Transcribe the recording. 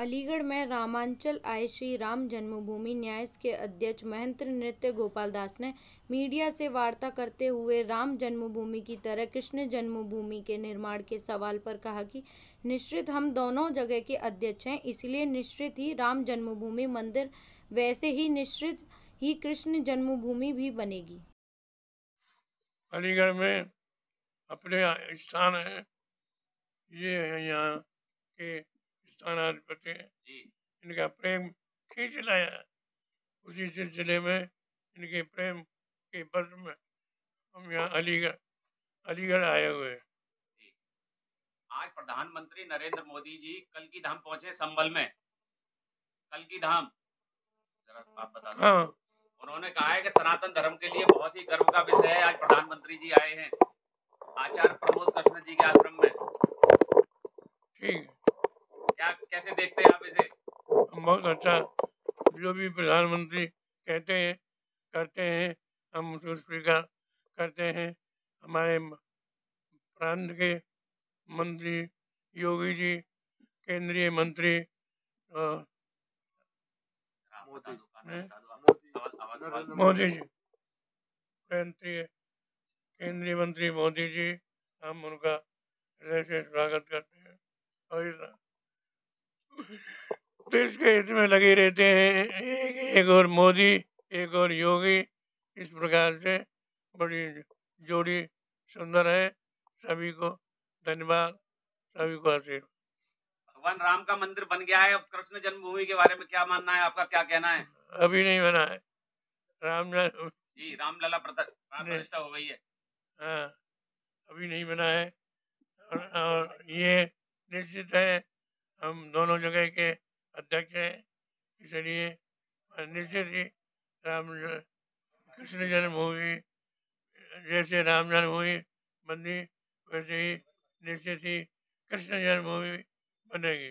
अलीगढ़ में रामांचल आए श्री राम जन्मभूमि न्यास के अध्यक्ष महंत नृत्य गोपाल दास ने मीडिया से वार्ता करते हुए राम जन्मभूमि की तरह कृष्ण जन्मभूमि के निर्माण के सवाल पर कहा कि निश्चित हम दोनों जगह के अध्यक्ष हैं, इसलिए निश्चित ही राम जन्मभूमि मंदिर वैसे ही निश्चित ही कृष्ण जन्मभूमि भी बनेगी। अलीगढ़ में अपने स्थान है। ये है यहाँ के स्थानाधिपति इनका प्रेम खींच लाया। उसी सिलसिले में इनके प्रेम के बस में हम यहाँ अलीगढ़ अलीगढ़ आए हुए हैं। आज प्रधानमंत्री नरेंद्र मोदी जी कल की धाम पहुँचे संबल में। कल की धाम। जरा आप बता दो हाँ। उन्होंने कहा है कि सनातन धर्म के लिए बहुत ही गर्व का विषय है। आज प्रधानमंत्री जी आए हैं। आचार्य प्रमोद कृष्ण जी के आश्रम में ठीक है क्या कैसे देखते हैं आप इसे? हम बहुत अच्छा जो भी प्रधानमंत्री कहते हैं करते हैं हम उसको स्वीकार करते हैं। हमारे प्रांत के मंत्री योगी जी केंद्रीय मंत्री मोदी जी। केंद्रीय केंद्रीय मंत्री मोदी जी हम उनका हृदय से स्वागत करते हैं। और इस देश के हित में लगे रहते हैं। एक, एक और मोदी एक और योगी इस प्रकार से बड़ी जोड़ी सुंदर है। सभी को धन्यवाद सभी को आशीर्वाद। भगवान राम का मंदिर बन गया है। अब कृष्ण जन्मभूमि के बारे में क्या मानना है? आपका क्या कहना है? अभी नहीं बना है। राम जी रामलला प्रति- प्रतिष्ठा हो गई है। हाँ अभी नहीं बना है। और, और ये निश्चित है हम दोनों जगह के अध्यक्ष हैं। इसलिए निश्चित ही राम कृष्ण जन्मभूमि, जैसे राम जन्मभूमि बनी, वैसे ही निश्चित ही कृष्ण जन्मभूमि बनेगी।